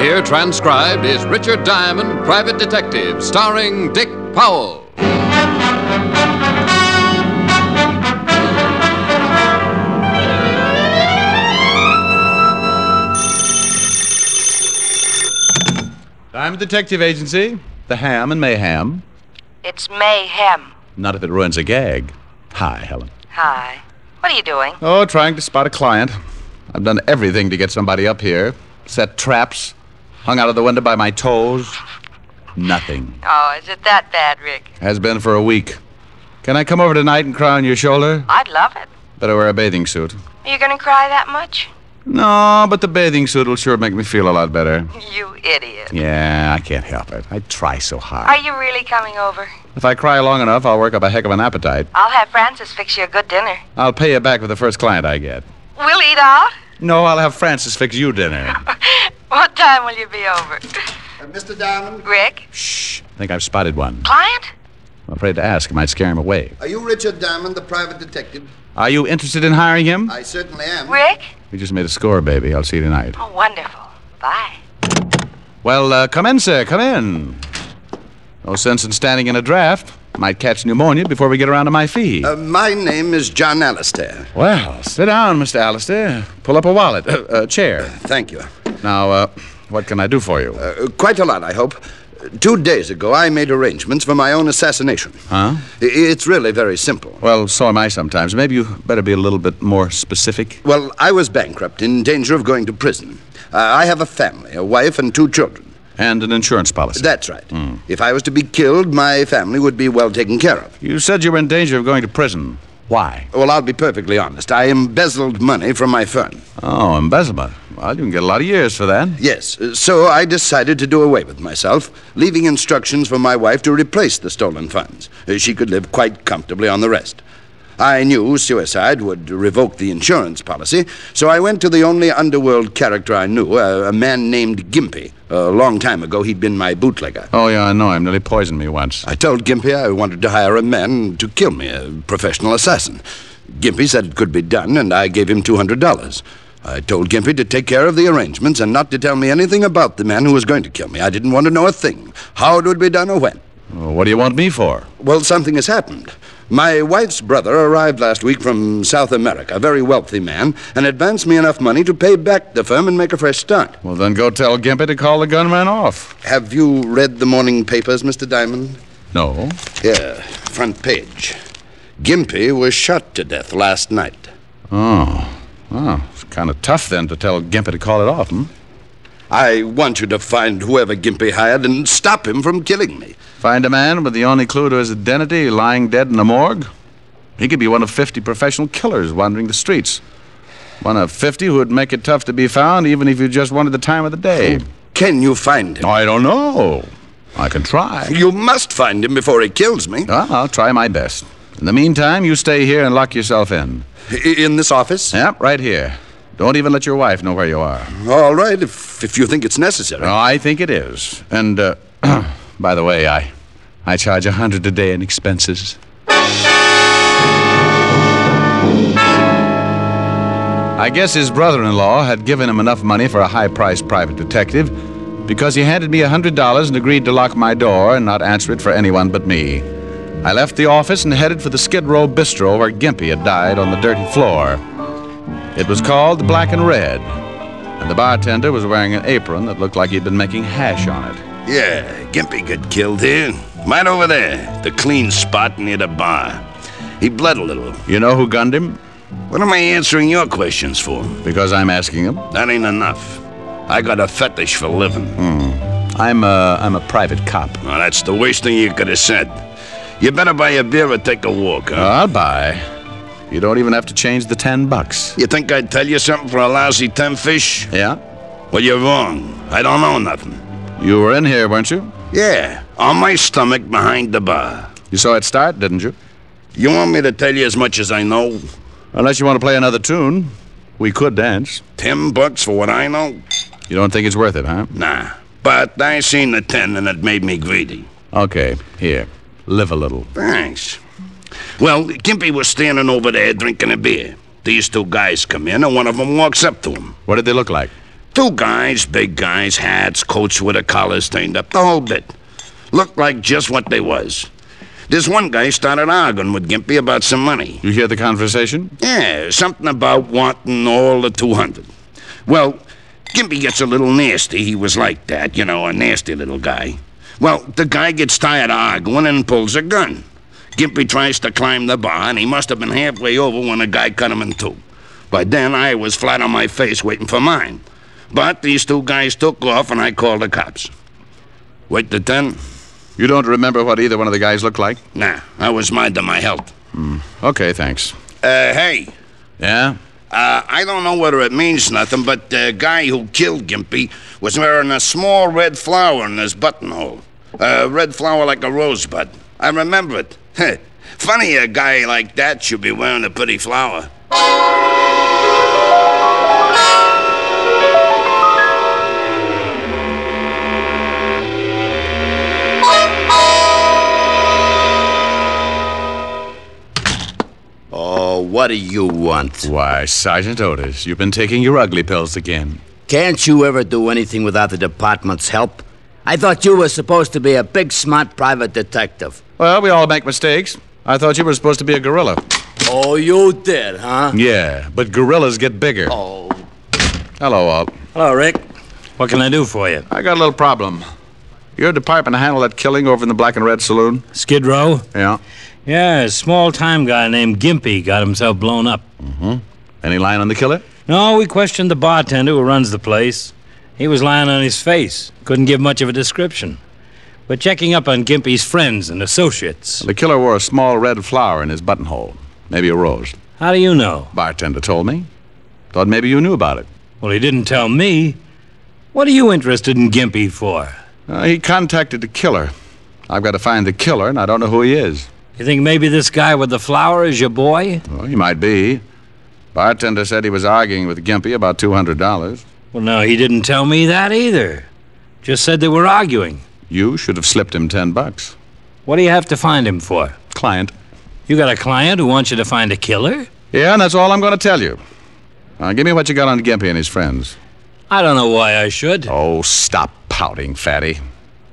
Here transcribed is Richard Diamond, Private Detective, starring Dick Powell. Diamond Detective Agency, the ham and mayhem. It's mayhem. Not if it ruins a gag. Hi, Helen. Hi. What are you doing? Oh, trying to spot a client. I've done everything to get somebody up here. Set traps, hung out of the window by my toes. Nothing. Oh, is it that bad, Rick? Has been for a week. Can I come over tonight and cry on your shoulder? I'd love it. Better wear a bathing suit. Are you going to cry that much? No, but the bathing suit will sure make me feel a lot better. You idiot. Yeah, I can't help it. I try so hard. Are you really coming over? If I cry long enough, I'll work up a heck of an appetite. I'll have Francis fix you a good dinner. I'll pay you back with the first client I get. We'll eat out. No, I'll have Francis fix you dinner. What time will you be over? Uh, Mr. Diamond, Rick? Shh. I think I've spotted one. Client? I'm afraid to ask. It might scare him away. are you Richard Diamond, the private detective? Are you interested in hiring him? I certainly am. Rick? We just made a score, baby. I'll see you tonight. Oh, wonderful. Bye. Well, uh, come in, sir. Come in. No sense in standing in a draft. Might catch pneumonia before we get around to my fee. Uh, my name is John Alistair. well, sit down, Mr. Alistair. Pull up a wallet. Uh, uh, chair. Thank you. Now, uh, what can I do for you? Uh, quite a lot, I hope. Two days ago, I made arrangements for my own assassination. huh? It's really very simple. Well, so am I sometimes. Maybe you better be a little bit more specific. Well, I was bankrupt, in danger of going to prison. Uh, I have a family, a wife, and two children. And an insurance policy. That's right. If I was to be killed, my family would be well taken care of. You said you were in danger of going to prison. Why? Well, I'll be perfectly honest. I embezzled money from my firm. Oh, embezzlement. Well, you can get a lot of years for that. Yes, so I decided to do away with myself, leaving instructions for my wife to replace the stolen funds. She could live quite comfortably on the rest. I knew suicide would revoke the insurance policy, so I went to the only underworld character I knew, a, a man named Gimpy. A long time ago, he'd been my bootlegger. Oh, yeah, I know him. Nearly poisoned me once. I told Gimpy I wanted to hire a man to kill me, a professional assassin. Gimpy said it could be done, and I gave him $200. I told Gimpy to take care of the arrangements and not to tell me anything about the man who was going to kill me. I didn't want to know a thing, how it would be done or when. Well, what do you want me for? Well, something has happened. My wife's brother arrived last week from South America, a very wealthy man, and advanced me enough money to pay back the firm and make a fresh start. Well, then go tell Gimpy to call the gunman off. Have you read the morning papers, Mr. Diamond? No. Here, front page. Gimpy was shot to death last night. Oh. Oh, it's kind of tough then to tell Gimpy to call it off, hmm? I want you to find whoever Gimpy hired and stop him from killing me. Find a man with the only clue to his identity lying dead in a morgue? He could be one of 50 professional killers wandering the streets. One of 50 who would make it tough to be found even if you just wanted the time of the day. Can you find him? I don't know. I can try. You must find him before he kills me. Well, I'll try my best. In the meantime, you stay here and lock yourself in. In this office? Yep, right here. Don't even let your wife know where you are. All right, if, if you think it's necessary. Oh, I think it is. And, uh, by the way, I, I charge a hundred a day in expenses. I guess his brother-in-law had given him enough money for a high-priced private detective because he handed me a hundred dollars and agreed to lock my door and not answer it for anyone but me. I left the office and headed for the Skid Row Bistro where Gimpy had died on the dirty floor. It was called the Black and Red, and the bartender was wearing an apron that looked like he'd been making hash on it. Yeah, Gimpy got killed here. Right over there. The clean spot near the bar. He bled a little. You know who gunned him? What am I answering your questions for? Because I'm asking him. That ain't enough. I got a fetish for living. Hmm. I'm a, I'm a private cop. Well, that's the worst thing you could have said. You better buy a beer or take a walk, huh? I'll buy. You don't even have to change the ten bucks. you think I'd tell you something for a lousy ten fish? Yeah? Well, you're wrong. I don't know nothing. You were in here, weren't you? Yeah, on my stomach behind the bar. You saw it start, didn't you? You want me to tell you as much as I know? Unless you want to play another tune, we could dance. Ten bucks for what I know? You don't think it's worth it, huh? Nah. But I seen the ten and it made me greedy. Okay, here. Live a little. Thanks. Well, Gimpy was standing over there drinking a beer. These two guys come in, and one of them walks up to him. What did they look like? Two guys, big guys, hats, coats with the collars turned up, the whole bit. Looked like just what they was. This one guy started arguing with Gimpy about some money. You hear the conversation? Yeah, something about wanting all the 200. Well, Gimpy gets a little nasty. He was like that, you know, a nasty little guy. Well, the guy gets tired of arguing and pulls a gun. Gimpy tries to climb the bar, and he must have been halfway over when a guy cut him in two. By then, I was flat on my face waiting for mine. But these two guys took off, and I called the cops. Wait the 10? You don't remember what either one of the guys looked like? Nah, I was minding my health. Mm. Okay, thanks. Uh, hey, Yeah? Uh, I don't know whether it means nothing, but the guy who killed Gimpy was wearing a small red flower in his buttonhole. A red flower like a rosebud. I remember it. Funny a guy like that should be wearing a pretty flower. Oh, what do you want? Why, Sergeant Otis, you've been taking your ugly pills again. Can't you ever do anything without the department's help? I thought you were supposed to be a big, smart private detective. Well, we all make mistakes. I thought you were supposed to be a gorilla. Oh, you did, huh? Yeah, but gorillas get bigger. Oh. Hello, Walt. Hello, Rick. What can I do for you? I got a little problem. Your department handled that killing over in the Black and Red Saloon? Skid Row? Yeah. Yeah, a small time guy named Gimpy got himself blown up. Mm-hmm. Any line on the killer? No, we questioned the bartender who runs the place. He was lying on his face. Couldn't give much of a description. We're checking up on Gimpy's friends and associates. The killer wore a small red flower in his buttonhole. Maybe a rose. How do you know? Bartender told me. Thought maybe you knew about it. Well, he didn't tell me. What are you interested in Gimpy for? Uh, he contacted the killer. I've got to find the killer, and I don't know who he is. You think maybe this guy with the flower is your boy? Well, he might be. Bartender said he was arguing with Gimpy about $200. Well, no, he didn't tell me that either. Just said they were arguing. You should have slipped him 10 bucks. What do you have to find him for? Client. You got a client who wants you to find a killer? Yeah, and that's all I'm going to tell you. Now, give me what you got on Gimpy and his friends. I don't know why I should. Oh, stop pouting, fatty.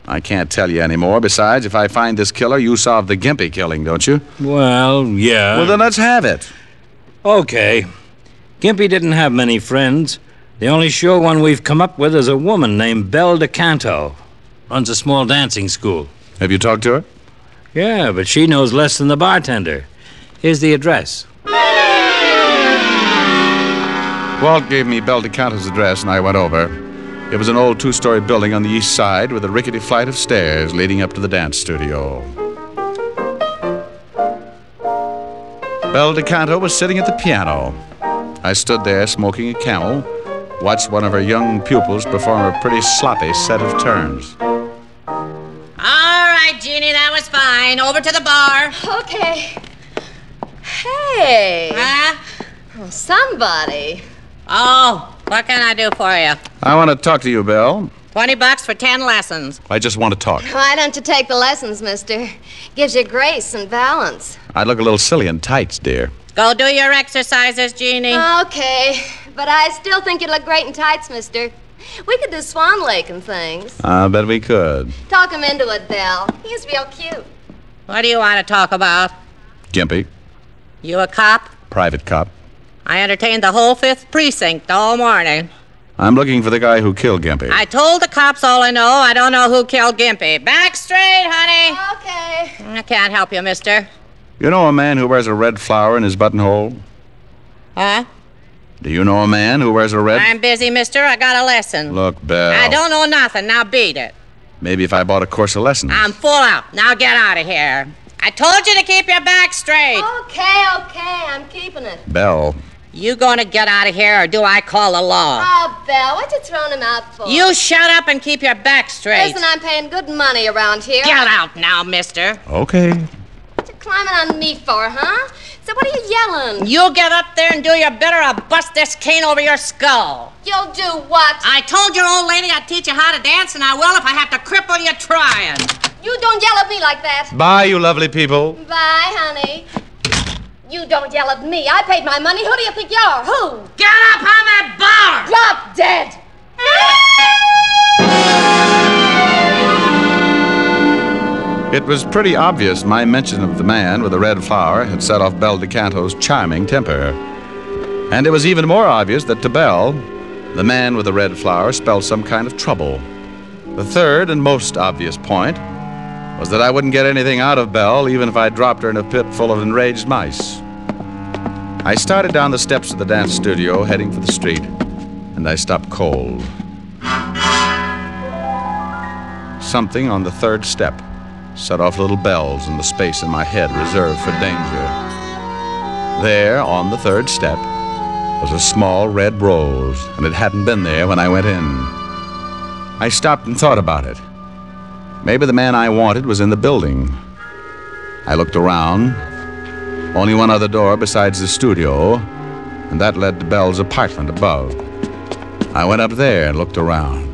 I can't tell you anymore. Besides, if I find this killer, you solve the Gimpy killing, don't you? Well, yeah. well, then let's have it. Okay. Gimpy didn't have many friends. The only sure one we've come up with is a woman named Belle DeCanto. Runs a small dancing school. Have you talked to her? Yeah, but she knows less than the bartender. Here's the address. Walt gave me Belle DeCanto's address, and I went over. It was an old two story building on the east side with a rickety flight of stairs leading up to the dance studio. Belle DeCanto was sitting at the piano. I stood there smoking a camel, watched one of her young pupils perform a pretty sloppy set of turns. All right, Jeannie, that was fine. Over to the bar. Okay. Hey, Huh? Oh, somebody. Oh, what can I do for you? I want to talk to you, Belle. Twenty bucks for ten lessons. I just want to talk. Why don't you take the lessons, mister? Gives you grace and balance. I'd look a little silly in tights, dear. Go do your exercises, Jeannie. Okay, but I still think you look great in tights, mister. We could do Swan Lake and things. I bet we could. Talk him into it, Belle. He's real cute. What do you want to talk about? Gimpy, You a cop? private cop. I entertained the whole fifth precinct all morning. I'm looking for the guy who killed Gimpy. I told the cops all I know. I don't know who killed Gimpy. Back straight, honey. Okay. I can't help you, mister. You know a man who wears a red flower in his buttonhole? Huh? Do you know a man who wears a red? I'm busy, mister. I got a lesson. Look, Belle. I don't know nothing. Now beat it. Maybe if I bought a course of lessons. I'm full out. Now get out of here. I told you to keep your back straight. Okay, okay, I'm keeping it. Belle, You gonna get out of here, or do I call the law? Oh, Belle, what you throwing him out for? You shut up and keep your back straight. Listen, I'm paying good money around here. Get out now, mister. Okay. What you climbing on me for, huh? So what are you yelling? You get up there and do your bit, or I'll bust this cane over your skull. You'll do what? I told your old lady I'd teach you how to dance, and I will if I have to cripple you trying. You don't yell at me like that. Bye, you lovely people. Bye, honey. You don't yell at me. I paid my money. Who do you think you are? Who? Get up on that bar! Drop dead. It was pretty obvious my mention of the man with the red flower had set off Belle DeCanto's charming temper. And it was even more obvious that to Belle, the man with the red flower spelled some kind of trouble. The third and most obvious point was that I wouldn't get anything out of Belle even if I dropped her in a pit full of enraged mice. I started down the steps of the dance studio, heading for the street, and I stopped cold. Something on the third step set off little bells in the space in my head reserved for danger. There, on the third step, was a small red rose, and it hadn't been there when I went in. I stopped and thought about it. Maybe the man I wanted was in the building. I looked around. Only one other door besides the studio, and that led to Belle's apartment above. I went up there and looked around.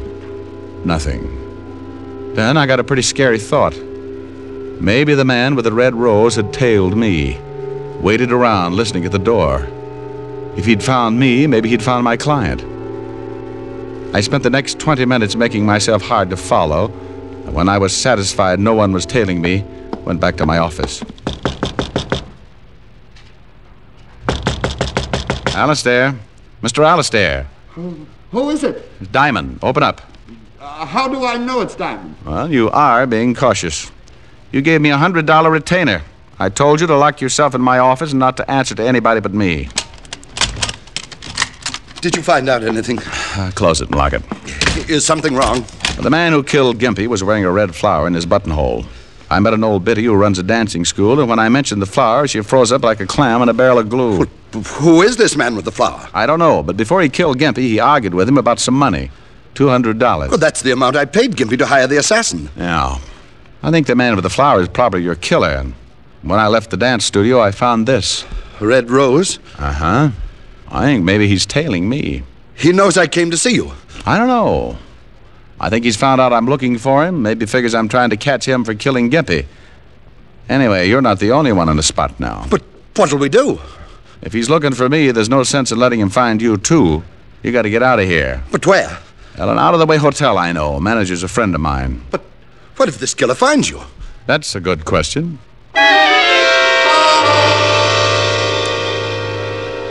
Nothing. Then I got a pretty scary thought. Maybe the man with the red rose had tailed me, waited around listening at the door. If he'd found me, maybe he'd found my client. I spent the next 20 minutes making myself hard to follow, and when I was satisfied no one was tailing me, went back to my office. Alistair. Mr. Alistair. Who is it? Diamond, open up. Uh, how do I know it's Diamond? Well, you are being cautious. You gave me a hundred dollar retainer. I told you to lock yourself in my office and not to answer to anybody but me. Did you find out anything? Uh, close it and lock it. Is something wrong? The man who killed Gimpy was wearing a red flower in his buttonhole. I met an old biddy who runs a dancing school, and when I mentioned the flower, she froze up like a clam in a barrel of glue. Who is this man with the flower? I don't know, but before he killed Gimpy, he argued with him about some money. $200. Well, that's the amount I paid Gimpy to hire the assassin. Yeah. I think the man with the flower is probably your killer. And when I left the dance studio, I found this. A red rose? Uh huh. I think maybe he's tailing me. He knows I came to see you. I don't know. I think he's found out I'm looking for him. Maybe figures I'm trying to catch him for killing Gimpy. Anyway, you're not the only one on the spot now. But what'll we do? If he's looking for me, there's no sense in letting him find you, too. You got to get out of here. But where? Well, an out of the way hotel I know. Manager's a friend of mine. But what if this killer finds you? That's a good question.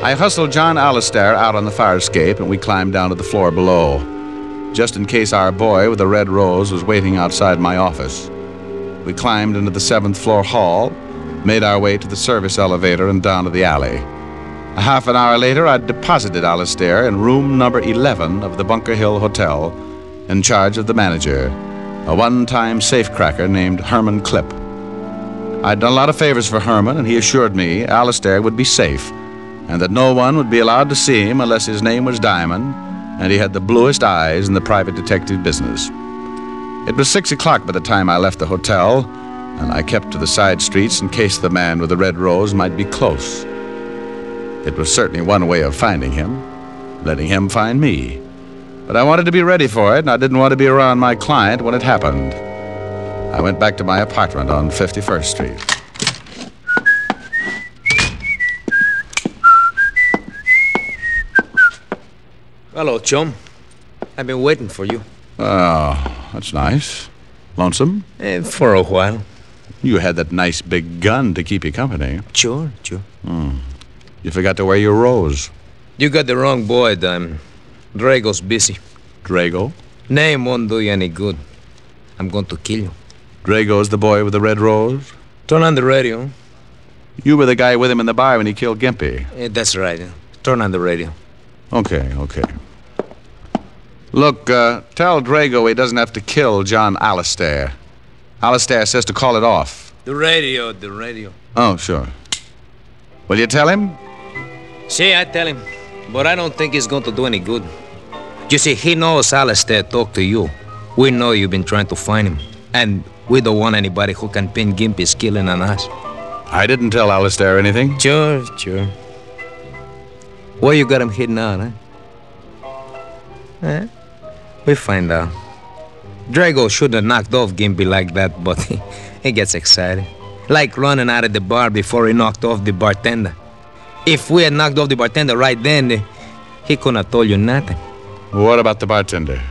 I hustled John Alistair out on the fire escape, and we climbed down to the floor below, just in case our boy with the red rose was waiting outside my office. We climbed into the seventh floor hall, made our way to the service elevator, and down to the alley. A half an hour later, I'd deposited Alistair in room number 11 of the Bunker Hill Hotel, in charge of the manager, a one time safecracker named Herman Clipp. I'd done a lot of favors for Herman, and he assured me Alistair would be safe, and that no one would be allowed to see him unless his name was Diamond, and he had the bluest eyes in the private detective business. It was six o'clock by the time I left the hotel, and I kept to the side streets in case the man with the red rose might be close. It was certainly one way of finding him, letting him find me. But I wanted to be ready for it, and I didn't want to be around my client when it happened. I went back to my apartment on 51st Street. Hello, chum. I've been waiting for you. Oh, that's nice. Lonesome? Eh, for a while. You had that nice big gun to keep you company. Sure, sure. Hmm. You forgot to wear your rose. You got the wrong boy, Dime. Drago's busy. Drago? Name won't do you any good. I'm going to kill you. Drago's the boy with the red rose? Turn on the radio. You were the guy with him in the bar when he killed Gimpy. Eh, that's right. Turn on the radio. Okay, okay. Look, uh, tell Drago he doesn't have to kill John Alistair. Alistair says to call it off. The radio, the radio. Oh, sure. Will you tell him? See, I tell him, but I don't think it's going to do any good. You see, he knows Alistair talked to you. We know you've been trying to find him, and we don't want anybody who can pin Gimpy's killing on us. I didn't tell Alistair anything. Sure, sure. Where you got him hidden out, huh? Eh? We find out. Drago should have knocked off Gimpy like that, but he, he gets excited. Like running out of the bar before he knocked off the bartender. If we had knocked off the bartender right then, he couldn't have told you nothing. What about the bartender?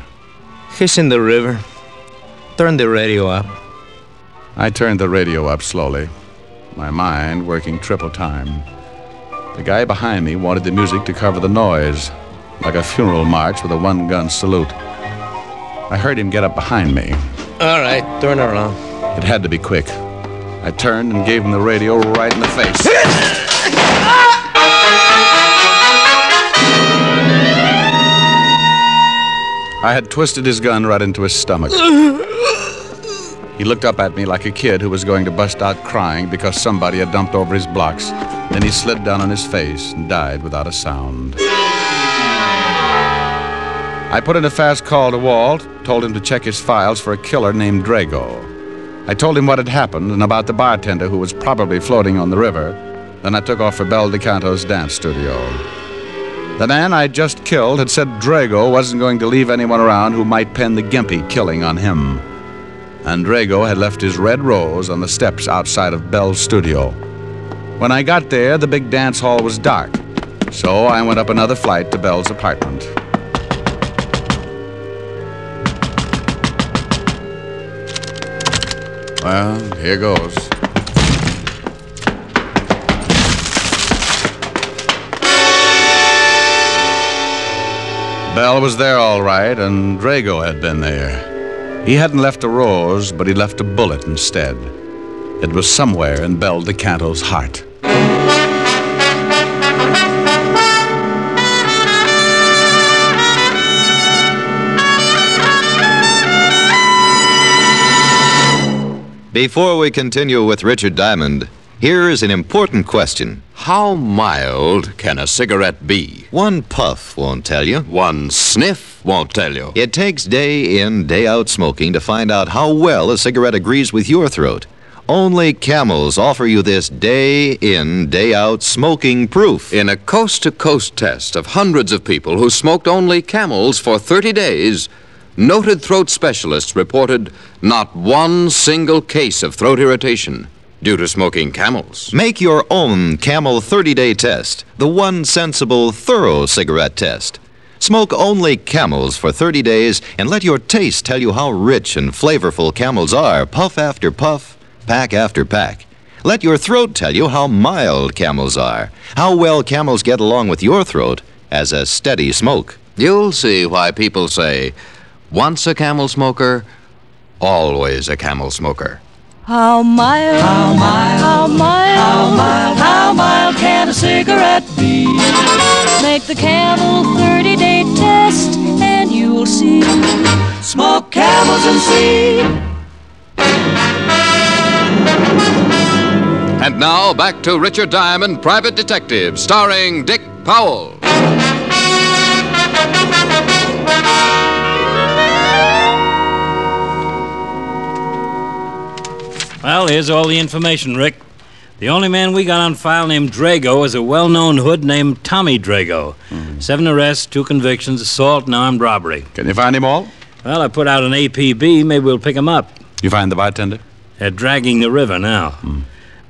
He's in the river. Turn the radio up. I turned the radio up slowly, my mind working triple time. The guy behind me wanted the music to cover the noise, like a funeral march with a one gun salute. I heard him get up behind me. All right, turn around. It had to be quick. I turned and gave him the radio right in the face. I had twisted his gun right into his stomach. He looked up at me like a kid who was going to bust out crying because somebody had dumped over his blocks. Then he slid down on his face and died without a sound. I put in a fast call to Walt, told him to check his files for a killer named Drago. I told him what had happened and about the bartender who was probably floating on the river. Then I took off for Belle DeCanto's dance studio. The man I'd just killed had said Drago wasn't going to leave anyone around who might pen the Gimpy killing on him. And Drago had left his red rose on the steps outside of Belle's studio. When I got there, the big dance hall was dark, so I went up another flight to Belle's apartment. Well, here goes. Belle was there all right, and Drago had been there. He hadn't left a rose, but he left a bullet instead. It was somewhere in Belle DeCanto's heart. Before we continue with Richard Diamond, here is an important question. How mild can a cigarette be? One puff won't tell you. One sniff won't tell you. It takes day in, day out smoking to find out how well a cigarette agrees with your throat. Only camels offer you this day in, day out smoking proof. In a coast to coast test of hundreds of people who smoked only camels for 30 days, noted throat specialists reported not one single case of throat irritation due to smoking camels. Make your own Camel 30 day test, the one sensible, thorough cigarette test. Smoke only camels for 30 days and let your taste tell you how rich and flavorful camels are, puff after puff, pack after pack. Let your throat tell you how mild camels are, how well camels get along with your throat as a steady smoke. You'll see why people say, once a camel smoker, always a camel smoker. How mild, how mild, how mild, how mild, how mild can a cigarette be? Make the camel 30 day test and you'll see. Smoke camels and see. And now back to Richard Diamond, Private Detective, starring Dick Powell. Well, here's all the information, Rick. The only man we got on file named Drago is a well known hood named Tommy Drago. Hmm. Seven arrests, two convictions, assault, and armed robbery. Can you find him all? Well, I put out an APB. Maybe we'll pick him up. You find the bartender? They're dragging the river now. Hmm.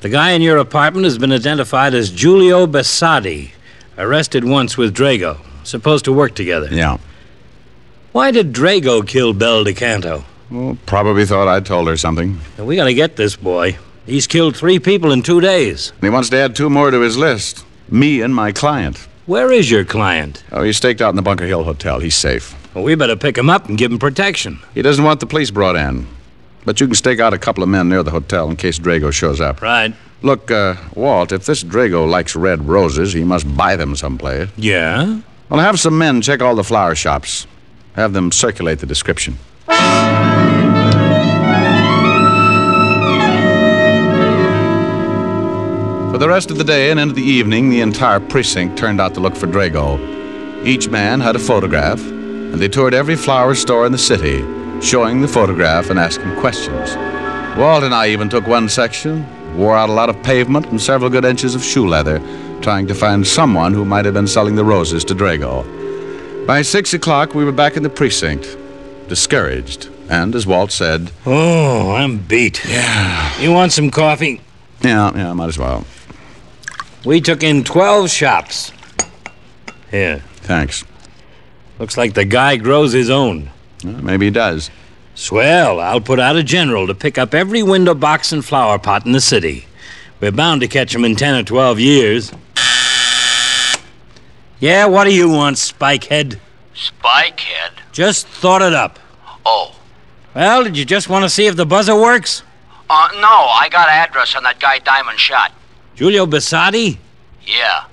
The guy in your apartment has been identified as Giulio Bassadi, arrested once with Drago. Supposed to work together. Yeah. Why did Drago kill Belle DeCanto? Well, probably thought I'd told her something. Now, we gotta get this boy. He's killed three people in two days. And he wants to add two more to his list me and my client. Where is your client? Oh, he's staked out in the Bunker Hill Hotel. He's safe. Well, we better pick him up and give him protection. He doesn't want the police brought in. But you can stake out a couple of men near the hotel in case Drago shows up. Right. Look, uh, Walt, if this Drago likes red roses, he must buy them someplace. Yeah? Well, have some men check all the flower shops. Have them circulate the description. For the rest of the day and into the evening, the entire precinct turned out to look for Drago. Each man had a photograph, and they toured every flower store in the city, showing the photograph and asking questions. Walt and I even took one section, wore out a lot of pavement and several good inches of shoe leather, trying to find someone who might have been selling the roses to Drago. By six o'clock, we were back in the precinct, discouraged, and as Walt said, Oh, I'm beat. Yeah. You want some coffee? Yeah, yeah, might as well. We took in 12 shops. Here. Thanks. Looks like the guy grows his own. Well, maybe he does. Swell. I'll put out a general to pick up every window box and flower pot in the city. We're bound to catch him in 10 or 12 years. Yeah, what do you want, Spikehead? Spikehead? Just thought it up. Oh. Well, did you just want to see if the buzzer works? Uh, no, I got address on that guy Diamond shot. Julio Basati? Yeah.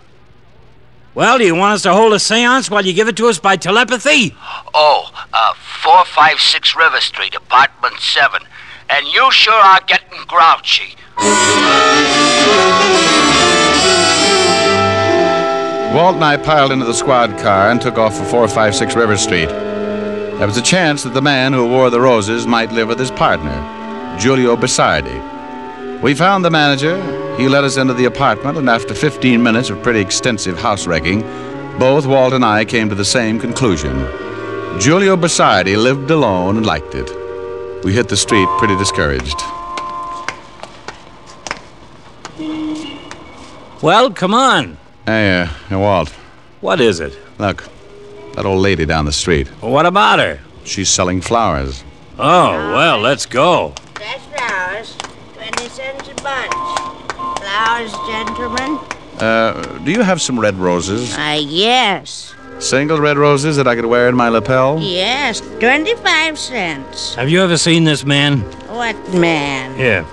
Well, do you want us to hold a seance while you give it to us by telepathy? Oh, uh, 456 River Street, apartment 7. And you sure are getting grouchy. Walt and I piled into the squad car and took off for 456 River Street. There was a chance that the man who wore the roses might live with his partner, Giulio Bisardi. We found the manager. He led us into the apartment, and after 15 minutes of pretty extensive house wrecking, both Walt and I came to the same conclusion. Giulio Bisardi lived alone and liked it. We hit the street pretty discouraged. Well, come on. Hey, uh, hey, Walt, What is it? look. That old lady down the street. What about her? She's selling flowers. Oh, well, let's go. Fresh flowers, 20 cents a bunch. Flowers, gentlemen? Uh, do you have some red roses? Uh, yes. Single red roses that I could wear in my lapel? Yes, 25 cents. Have you ever seen this man? What man? Here.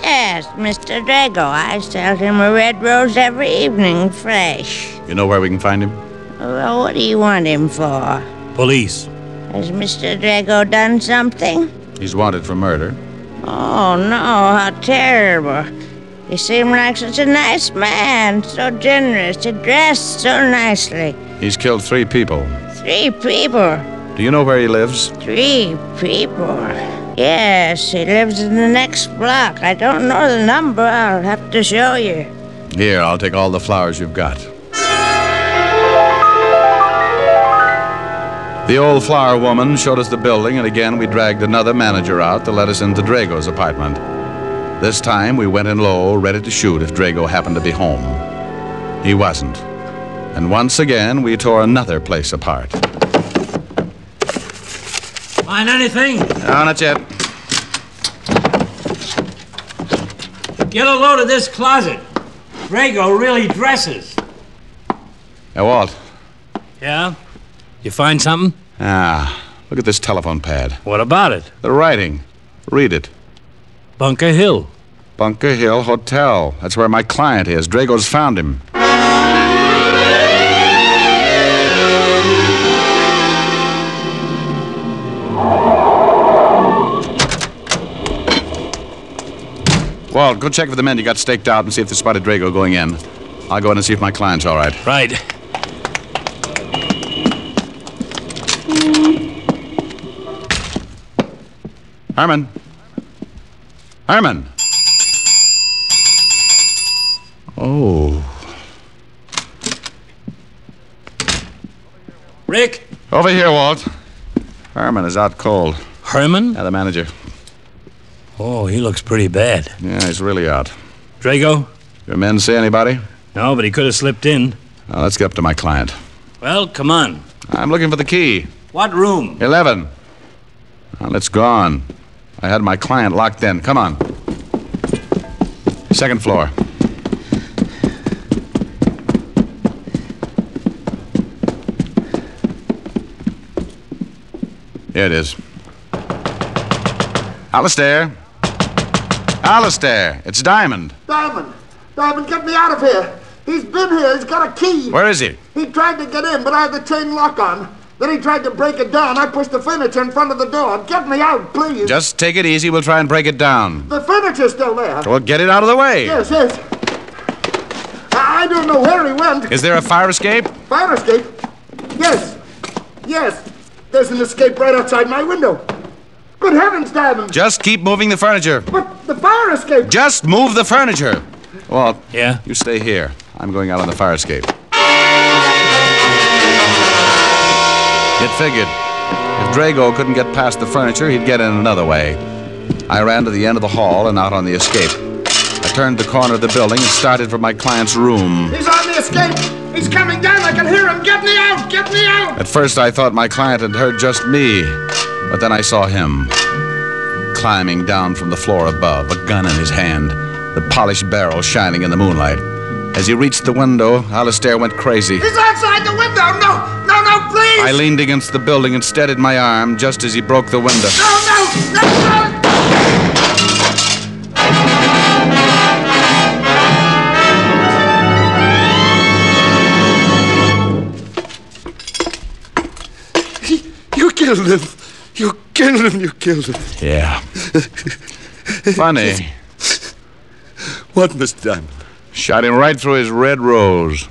Yes, Mr. Drago. I sell him a red rose every evening, fresh. You know where we can find him? Well, what do you want him for? Police. Has Mr. Drago done something? He's wanted for murder. Oh, no, how terrible. He seemed like such a nice man, so generous, he dressed so nicely. He's killed three people. Three people. Do you know where he lives? Three people. Yes, he lives in the next block. I don't know the number. I'll have to show you. Here, I'll take all the flowers you've got. The old flower woman showed us the building, and again we dragged another manager out to let us into Drago's apartment. This time we went in low, ready to shoot if Drago happened to be home. He wasn't. And once again we tore another place apart. Find anything? No, not yet. Get a load of this closet. Drago really dresses. Hey, Walt. Yeah? You find something? Ah, look at this telephone pad. What about it? The writing. Read it. Bunker Hill. Bunker Hill Hotel. That's where my client is. Drago's found him. Walt, go check for the men you got staked out and see if they spotted Drago going in. I'll go in and see if my client's all right. Right. Herman. Herman. Oh. Rick? Over here, Walt. Herman is out cold. Herman? Yeah, the manager. Oh, he looks pretty bad. Yeah, he's really out. Drago? Your men see anybody? No, but he could have slipped in. Now, let's get up to my client. Well, come on. I'm looking for the key. What room? Eleven. Now, let's go on. I had my client locked in. Come on. Second floor. Here it is. Alistair. Alistair, it's Diamond. Diamond! Diamond, get me out of here! He's been here. He's got a key. Where is he? He tried to get in, but I had the chain lock on. Then he tried to break it down. I pushed the furniture in front of the door. Get me out, please. Just take it easy. We'll try and break it down. The furniture's still there. Well, get it out of the way. Yes, yes. I don't know where he went. Is there a fire escape? Fire escape? Yes. Yes. There's an escape right outside my window. Good heavens, Diamond. Just keep moving the furniture. But the fire escape. Just move the furniture. Walt. Yeah? You stay here. I'm going out on the fire escape. It figured. If Drago couldn't get past the furniture, he'd get in another way. I ran to the end of the hall and out on the escape. I turned the corner of the building and started for my client's room. He's on the escape. He's coming down. I can hear him. Get me out. Get me out. At first, I thought my client had heard just me, but then I saw him climbing down from the floor above, a gun in his hand, the polished barrel shining in the moonlight. As he reached the window, Alistair went crazy. He's outside the window. No, no, no, please. I leaned against the building and steadied my arm just as he broke the window. No, no, no, no. Killed him. You killed him. You killed him. Yeah. Funny. What, Miss Diamond? Shot him right through his red rose.